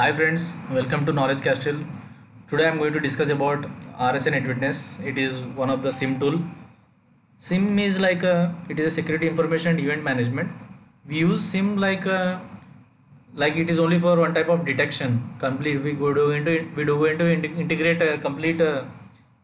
Hi friends, welcome to Knowledge Castle. Today I'm going to discuss about RSA NetWitness. It is one of the SIEM tool. SIEM is like a, it is a security information and event management. We use SIEM like a, like it is only for one type of detection. Complete we go do into we do going to integrate a complete uh,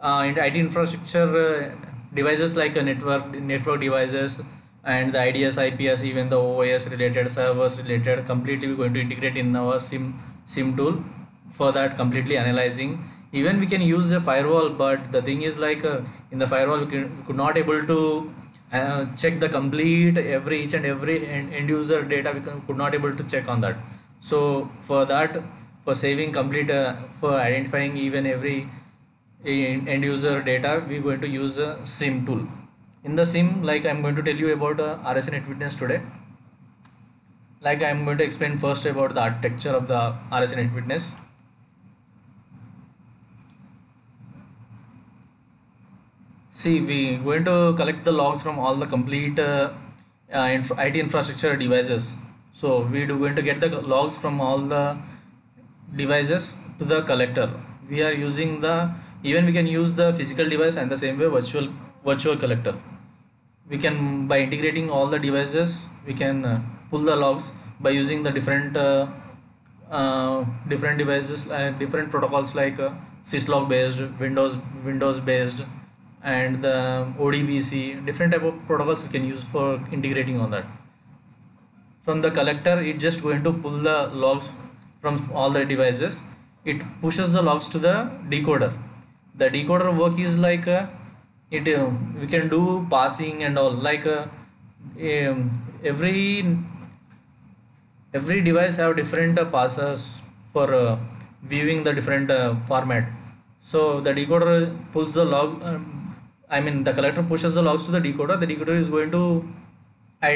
uh, IT infrastructure uh, devices like a network network devices and the IDS, IPS, even the OS related servers related. Completely we're going to integrate in our SIEM SIEM tool. For that, completely analyzing. Even we can use a firewall, but the thing is like uh, in the firewall we, can, we could not able to uh, check the complete every each and every end, end user data we can, could not able to check on that so for that for saving complete uh, for identifying even every end user data we're going to use a SIEM tool in the SIEM like i'm going to tell you about uh, RSA NetWitness today like i'm going to explain first about the architecture of the RSA NetWitness See, we going to collect the logs from all the complete uh, uh, IT infrastructure devices. So we do going to get the logs from all the devices to the collector. We are using the even we can use the physical device and the same way virtual virtual collector. We can by integrating all the devices we can uh, pull the logs by using the different uh, uh, different devices uh, different protocols like uh, syslog based windows windows based and the odbc different type of protocols we can use for integrating on that. From the collector it just going to pull the logs from all the devices. It pushes the logs to the decoder. The decoder work is like uh, it uh, we can do parsing and all like um, every every device have different uh, parsers for uh, viewing the different uh, format. So the decoder pulls the log um, i mean the collector pushes the logs to the decoder. The decoder is going to I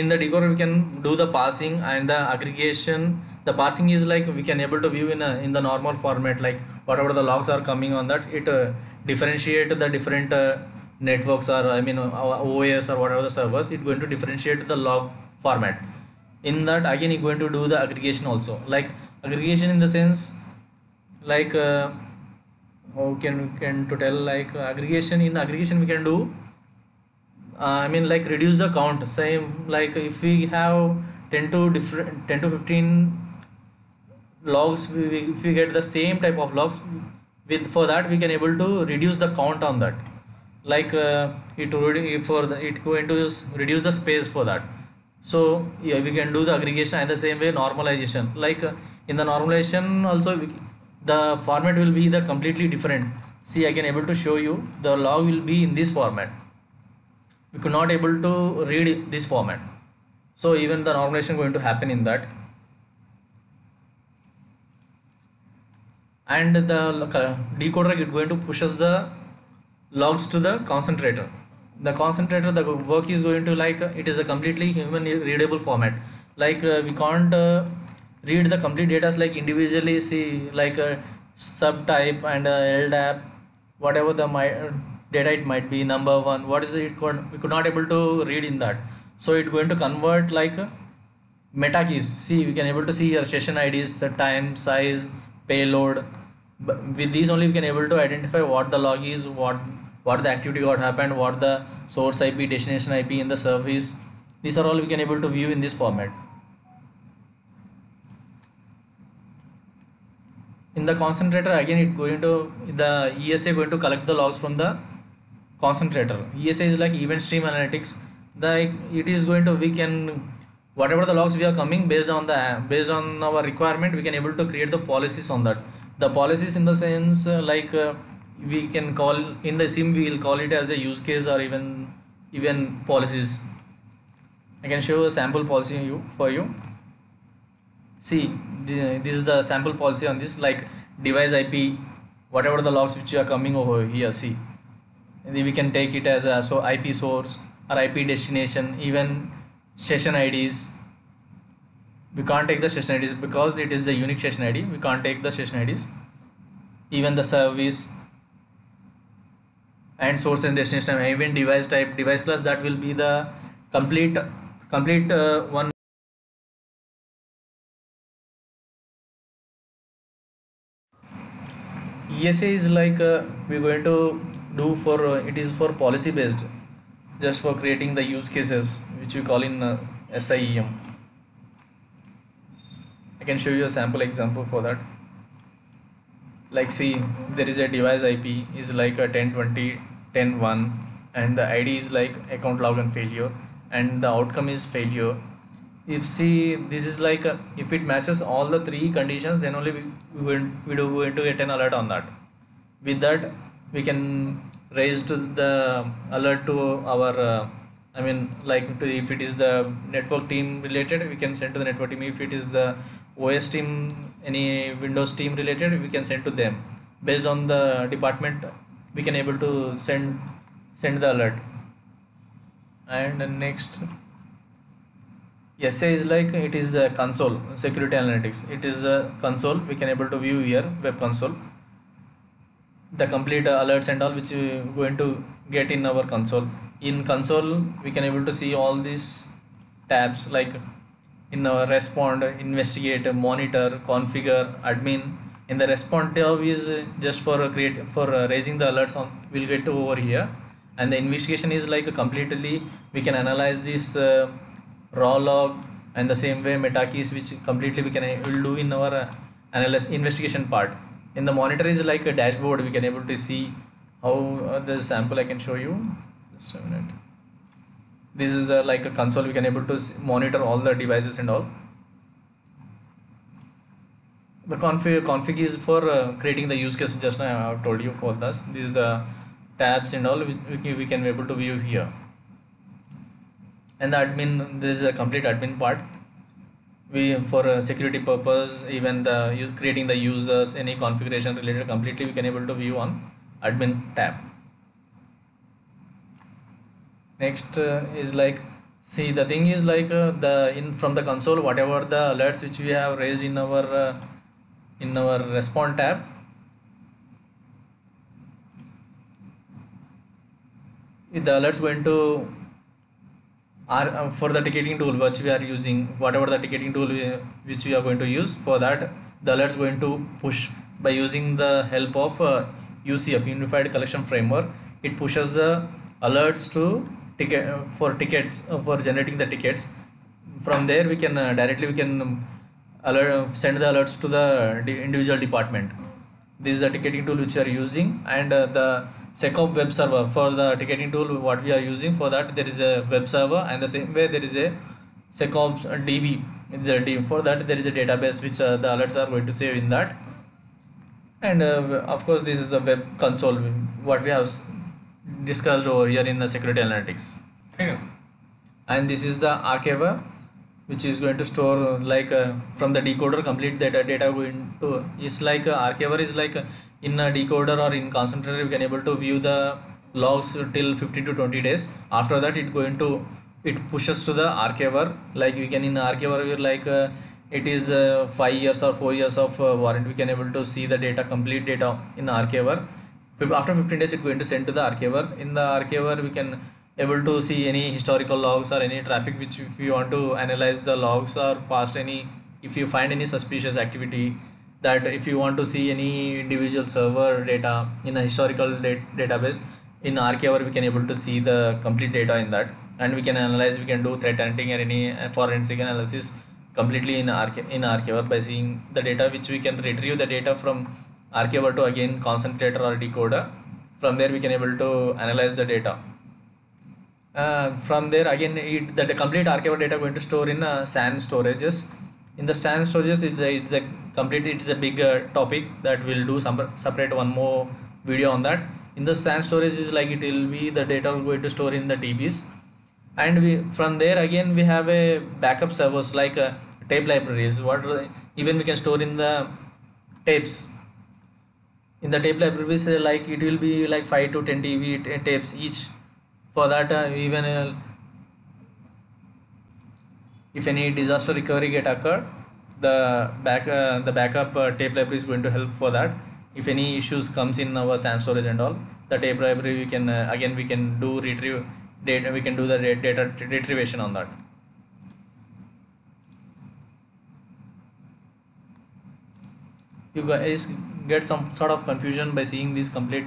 in the decoder we can do the parsing and the aggregation. The parsing is like we can able to view in a in the normal format like whatever the logs are coming on that. It uh, differentiate the different uh, networks or i mean os or whatever the servers. It going to differentiate the log format in that again you're going to do the aggregation also. Like aggregation in the sense like uh, how can we can to tell like uh, aggregation in the aggregation we can do uh, i mean like reduce the count. Same like if we have 10 to different 10 to 15 logs we, we, if we get the same type of logs with for that we can able to reduce the count on that. Like uh, it already for the it going to reduce the space for that so yeah we can do the aggregation and the same way normalization. Like uh, in the normalization also we, the format will be the completely different. See i can able to show you the log will be in this format. We could not able to read this format. So even the normalization going to happen in that. And the decoder is going to pushes the logs to the concentrator the concentrator the work is going to like uh, it is a completely human readable format. Like uh, we can't uh, read the complete data like individually see like a subtype and uh, ldap whatever the my, uh, data it might be number one what is it called? We could not able to read in that. So it going to convert like uh, meta keys. See we can able to see your session ids the time size payload. But with these only we can able to identify what the log is what what the activity got happened what the source ip destination ip in the service these are all we can able to view in this format. In the concentrator again it going to the esa going to collect the logs from the concentrator. Esa is like event stream analytics. The it is going to we can whatever the logs we are coming based on the based on our requirement we can able to create the policies on that. The policies in the sense uh, like uh, we can call in the SIEM we will call it as a use case or even even policies. I can show a sample policy you for you. See the, this is the sample policy on this like device ip whatever the logs which are coming over here see. We can take it as a so ip source or ip destination even session ids we can't take the session ids because it is the unique session id we can't take the session ids even the service and source and destination even device type device class that will be the complete complete uh, one ESA is like uh, we're going to do for uh, it is for policy based, just for creating the use cases which we call in uh, SIEM. I can show you a sample example for that. Like see, there is a device IP is like a 1020 10.1 and the ID is like account login failure and the outcome is failure. If see this is like a, if it matches all the three conditions then only we, we, we do going to get an alert on that. With that we can raise to the alert to our uh, i mean like to, if it is the network team related we can send to the network team. If it is the os team any windows team related we can send to them. Based on the department we can able to send send the alert and next SA is like it is the console security analytics. It is a console we can able to view here web console. The complete alerts and all which we going to get in our console. In console we can able to see all these tabs like in our respond, investigate, monitor, configure, admin. In the respond tab is just for create for raising the alerts on. We'll get to over here, and the investigation is like completely we can analyze this. Uh, raw log and the same way meta keys which completely we can will do in our uh, analysis investigation part in the monitor is like a dashboard we can able to see how uh, the sample I can show you just a minute this is the like a console we can able to monitor all the devices and all the config config is for uh, creating the use case just now I have told you for this. This is the tabs and all we, we can be able to view here. And the admin there is a complete admin part. We for a security purpose even the creating the users any configuration related completely we can able to view on admin tab. Next uh, is like see the thing is like uh, the in from the console whatever the alerts which we have raised in our uh, in our respond tab. The alerts going to are uh, for the ticketing tool which we are using whatever the ticketing tool we, which we are going to use for that the alerts going to push. By using the help of uh, UCF Unified Collection Framework it pushes the alerts to ticket uh, for tickets uh, for generating the tickets. From there we can uh, directly we can alert send the alerts to the individual department. This is the ticketing tool which we are using and uh, the SecOps web server. For the ticketing tool what we are using for that there is a web server and the same way there is a SecOps DB the for that there is a database which uh, the alerts are going to save in that. And uh, of course this is the web console what we have discussed over here in the security analytics. Okay. and this is the archiver which is going to store like uh, from the decoder complete data data going to is like uh, archiver is like uh, in a decoder or in concentrator we can able to view the logs till 15 to 20 days. After that it going to it pushes to the archiver like we can in archiver we like uh, it is uh, five years or four years of uh, warranty we can able to see the data complete data in archiver after 15 days it going to send to the archiver in the archiver we can able to see any historical logs or any traffic which if you want to analyze the logs or past any if you find any suspicious activity that if you want to see any individual server data in a historical dat database in archiver we can able to see the complete data in that. And we can analyze we can do threat hunting or any uh, forensic analysis completely in arch in archiver by seeing the data which we can retrieve the data from archiver to again concentrator or decoder. From there we can able to analyze the data uh, from there again it, the, the complete archival data going to store in uh, SAN storages. In the SAN storages it's the, it's the complete it's a big uh, topic that we'll do some separate one more video on that. In the SAN storage is like it will be the data going to store in the TBs and we from there again we have a backup servers like uh, tape libraries. What even we can store in the tapes. In the tape libraries uh, like it will be like 5 to 10 TB tapes each for that uh, even uh, if any disaster recovery get occurred the back uh, the backup uh, tape library is going to help for that. If any issues comes in our SAN storage and all the tape library we can uh, again we can do retrieve data we can do the data retrievation on that. You guys get some sort of confusion by seeing this complete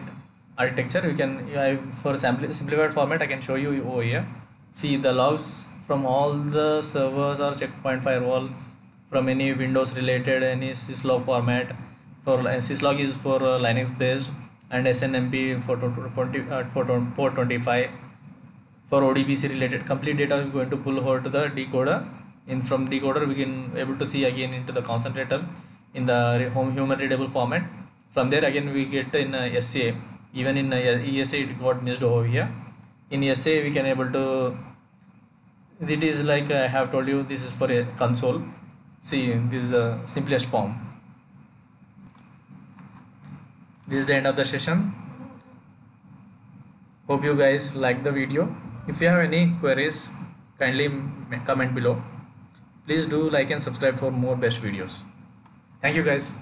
architecture we can I, for simplified format I can show you over here. See the logs from all the servers or checkpoint firewall from any Windows related any syslog format. For uh, syslog is for uh, Linux based and SNMP for, uh, for port 25 for ODBC related complete data is going to pull over to the decoder. In from decoder we can able to see again into the concentrator in the home human readable format. From there again we get in uh, SA even in uh, ESA it got missed over here. In SA we can able to it is like I have told you this is for a console. See this is the simplest form. This is the end of the session. Hope you guys like the video. If you have any queries kindly comment below. Please do like and subscribe for more best videos. Thank you guys